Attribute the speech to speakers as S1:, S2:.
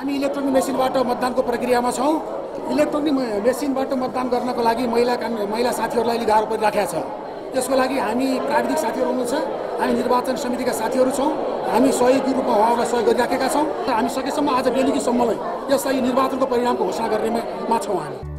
S1: हामी इलेक्ट्रोनिक मेसिनबाट मतदानको प्रक्रियामा छौँ। इलेक्ट्रोनिक मेसिनबाट मतदान गर्नको लागि महिला महिला साथीहरूलाई अलिक गाह्रो परिराखेको छ। त्यसको लागि हामी प्राविधिक साथीहरू हुनुहुन्छ। हामी निर्वाचन समितिका साथीहरू छौँ। हामी सहयोगी रूपमा उहाँहरूलाई सहयोग गरिराखेका छौँ। र हामी सकेसम्म आज बेलुकीसम्मलाई यसलाई निर्वाचनको परिणामको घोषणा गर्नेमा छौँ हामी।